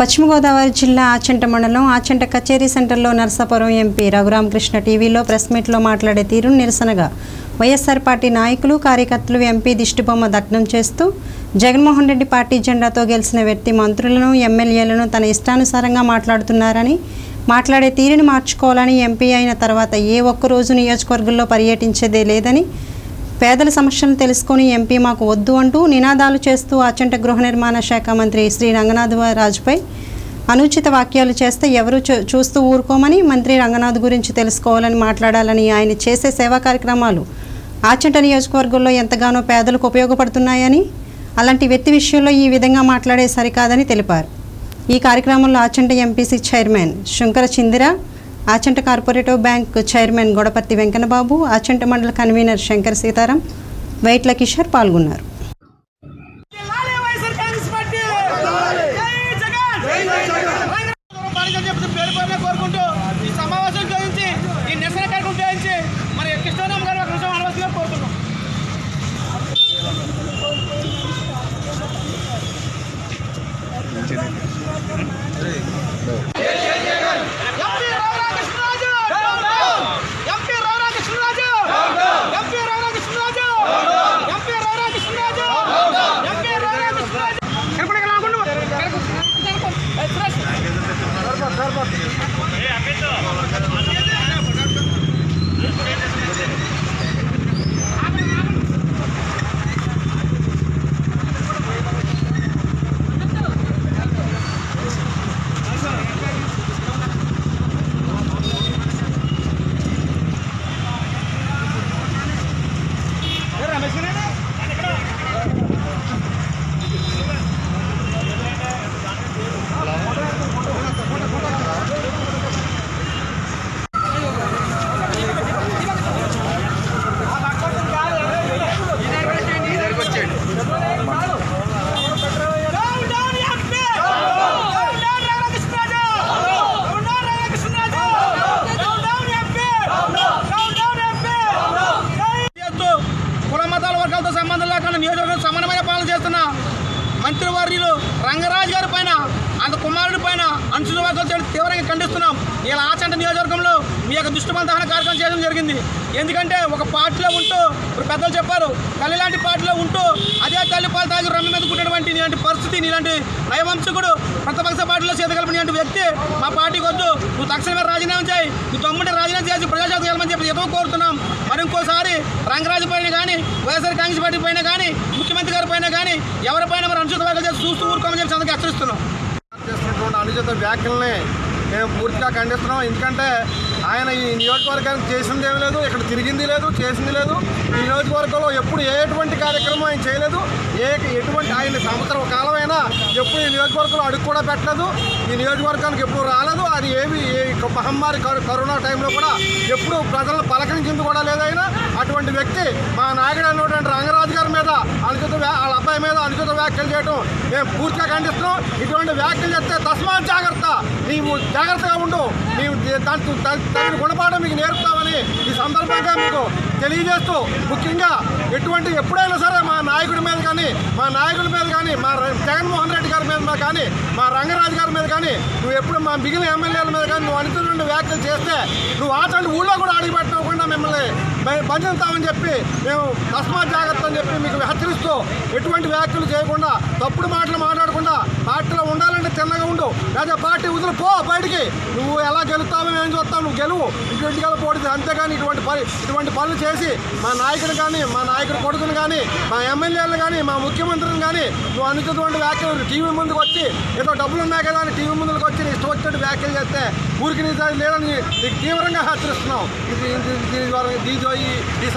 పశ్చిమ గోదావరి జిల్లా ఆచంట మండలం ఆచంట కచేరీ సెంటర్లో నర్సాపురం ఎంపీ రఘురామకృష్ణ టీవీలో ప్రెస్ మీట్లో మాట్లాడే తీరును నిరసనగా వైఎస్ఆర్ పార్టీ నాయకులు కార్యకర్తలు ఎంపీ దిష్టిబొమ్మ దగ్నం చేస్తూ జగన్మోహన్ రెడ్డి పార్టీ జెండాతో గెలిచిన వ్యక్తి మంత్రులను ఎమ్మెల్యేలను తన ఇష్టానుసారంగా మాట్లాడుతున్నారని మాట్లాడే తీరుని మార్చుకోవాలని ఎంపీ అయిన తర్వాత ఏ ఒక్క రోజు నియోజకవర్గంలో పర్యటించేదే లేదని పేదల సమస్యలను తెలుసుకుని ఎంపీ మాకు వద్దు అంటూ నినాదాలు చేస్తూ అచంట గృహ నిర్మాణ శాఖ మంత్రి శ్రీ రంగనాథ్ రాజుపై అనుచిత వాక్యాలు చేస్తే ఎవరు చూ- చూస్తూ ఊరుకోమని మంత్రి రంగనాథ్ గురించి తెలుసుకోవాలని మాట్లాడాలని ఆయన చేసే సేవా కార్యక్రమాలు ఆచంట నియోజకవర్గంలో ఎంతగానో పేదలకు ఉపయోగపడుతున్నాయని అలాంటి వ్యక్తి విషయంలో ఈ విధంగా మాట్లాడే సరికాదని తెలిపారు. ఈ కార్యక్రమంలో Achanta MPC chairman Shankara Chindira Achanta cooperative bank chairman Godaparthi Venkannababu Achanta mandal convener Shankar Sitaram Vaitla Kishore పాల్గొన్నారు. అనుచిత తీవ్రంగా ఖండిస్తున్నాం. ఇలా ఆచంట నియోజకవర్గంలో మీ యొక్క దుష్టుమల దహన కార్యక్రమం చేయడం జరిగింది. ఎందుకంటే ఒక పార్టీలో ఉంటూ ఇప్పుడు పెద్దలు చెప్పారు తల్లి లాంటి పార్టీలో ఉంటూ అదే తల్లి పాలు తాగి రమ్మి మీద కుట్టినటువంటి ఇలాంటి పరిస్థితి ఇలాంటి నయవంశకుడు ప్రతిపక్ష పార్టీలో చేతగలిపిన వ్యక్తి మా పార్టీకి వద్దు. నువ్వు తక్షణమే రాజీనామా చేయి. నీ తమ్ముడి రాజీనామా చేసి ప్రజాశాతం వెళ్ళమని చెప్పి ఎదురు కోరుతున్నాం. మరి ఇంకోసారి రంగరాజు పైన కానీ వైఎస్ఆర్ కాంగ్రెస్ పార్టీ పైన కానీ ముఖ్యమంత్రి గారి పైన కానీ ఎవరిపైన మరి అనుచిత వర్గాలు చేసి చూస్తూ ఊరుకోమని చెప్పి అందరికీ హెచ్చరిస్తున్నాం. చేస్తున్నటువంటి వ్యాఖ్యల్ని మేము పూర్తిగా ఖండిస్తున్నాం. ఎందుకంటే ఆయన ఈ నియోజకవర్గానికి చేసింది ఏమి లేదు ఇక్కడ తిరిగింది లేదు చేసింది లేదు. ఈ నియోజకవర్గంలో ఎప్పుడు ఎటువంటి కార్యక్రమం ఆయన చేయలేదు. ఏ ఎటువంటి ఆయన సంవత్సరం కాలమైనా ఎప్పుడు ఈ నియోజకవర్గంలో అడుగు కూడా పెట్టలేదు. ఈ నియోజకవర్గానికి ఎప్పుడు రాలేదు. అది ఏమి ఏ మహమ్మారి కరో- కరోనా టైంలో కూడా ఎప్పుడు ప్రజలను పలకరించింది కూడా లేదు ఆయన వ్యక్తి మా నాయకుడు అయినటువంటి రంగరాజు గారి మీద అనుకృత వాళ్ళ అబ్బాయి మీద అనుకృత వ్యాఖ్యలు చేయడం మేము పూర్తిగా ఖండిస్తున్నాం. ఇటువంటి వ్యాఖ్యలు చేస్తే తస్మాత్ జాగ్రత్త. నీవు జాగ్రత్తగా ఉండు. నీవు దాంట్లో తగిన గుణపాఠం మీకు నేర్పుతామని ఈ సందర్భంగా మీకు తెలియజేస్తూ ముఖ్యంగా ఎటువంటి ఎప్పుడైనా సరే నాయకుడి మీద కానీ మా నాయకుడి మీద కానీ మా జగన్మోహన్ రెడ్డి గారి మీద కానీ మా రంగరాజు గారి మీద కానీ నువ్వు ఎప్పుడు మా మిగిలిన ఎమ్మెల్యేల మీద కానీ నువ్వు అనుచితమైన వ్యాఖ్యలు చేస్తే నువ్వు ఆచండి ఊళ్ళో కూడా అడిగి పెట్టకుండా మిమ్మల్ని మేము బంధిస్తామని చెప్పి మేము అస్మాత్ జాగ్రత్త అని చెప్పి మీకు హెచ్చరిస్తూ ఎటువంటి వ్యాఖ్యలు చేయకుండా తప్పుడు మాటలు మాట్లాడకుండా పార్టీలో ఉండాలంటే చిన్నగా ఉండు లేదా పార్టీ వదిలి పో బయటికి. నువ్వు ఎలా గెలుస్తావో మేము చూస్తావు నువ్వు గెలువు. ఇటువంటి పోటీ అంతేగాని ఇటువంటి పని ఇటువంటి పనులు చేసి మా నాయకుడు కానీ మా నాయకుడు కొడుకుని కానీ మా ఎమ్మెల్యేలు కానీ మా ముఖ్యమంత్రిని కానీ నువ్వు అనుకున్నటువంటి వ్యాఖ్యలు టీవీ ముందుకు వచ్చి ఏదో డబ్బులు ఉన్నాయి కదా అని టీవీ ముందుకు వచ్చి నీ ఇష్టం వచ్చినట్టు వ్యాఖ్యలు చేస్తే ఊరికి నీ లేదని నీకు తీవ్రంగా హెచ్చరిస్తున్నావు. ఇది ఇది- ఇది- ఈ ఈ